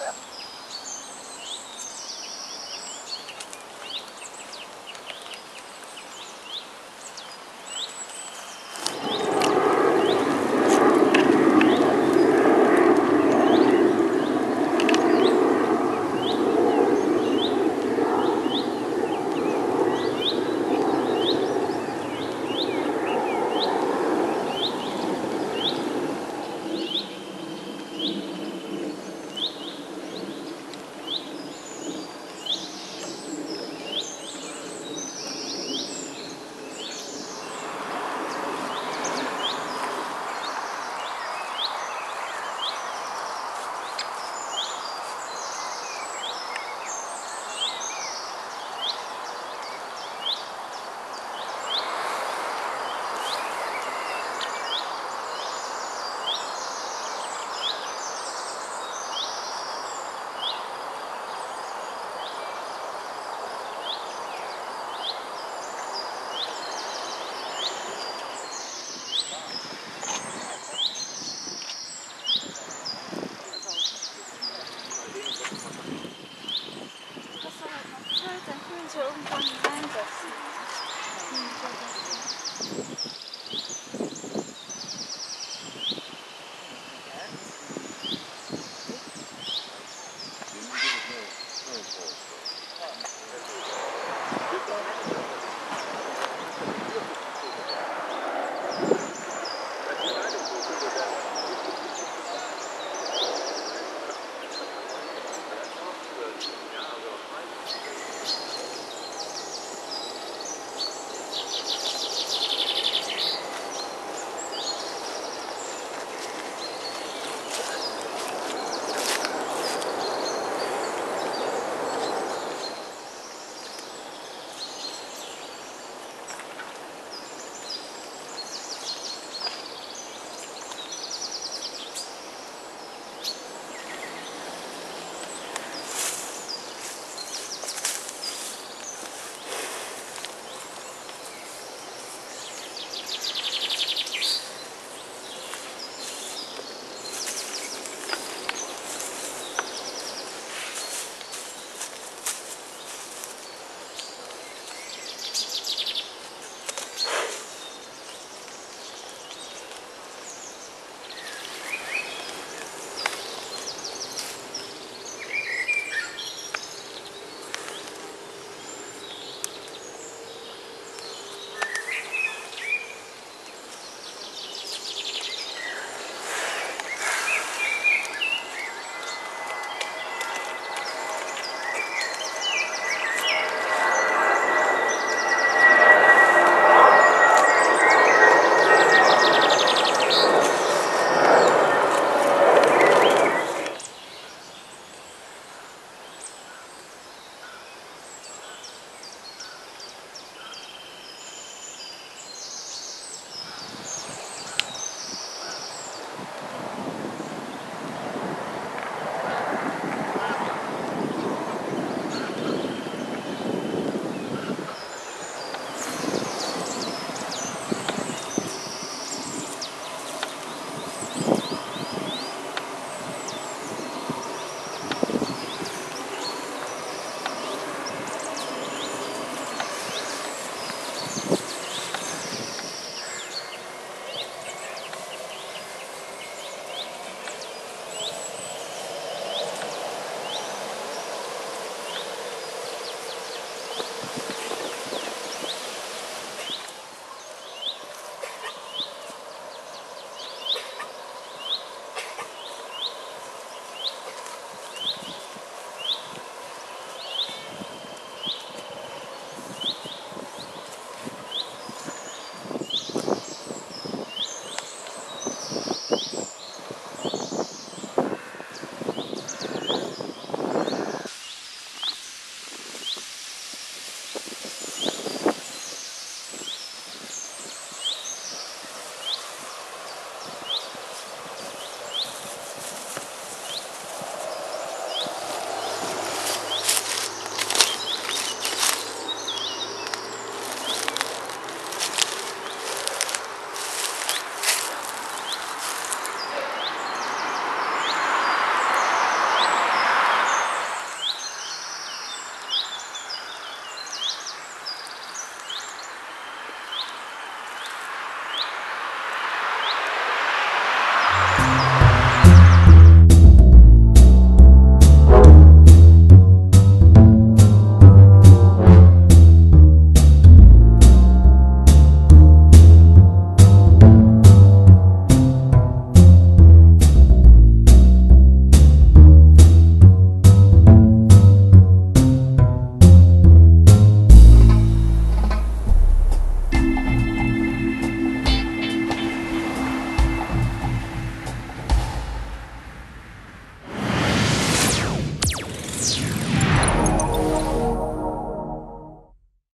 concept.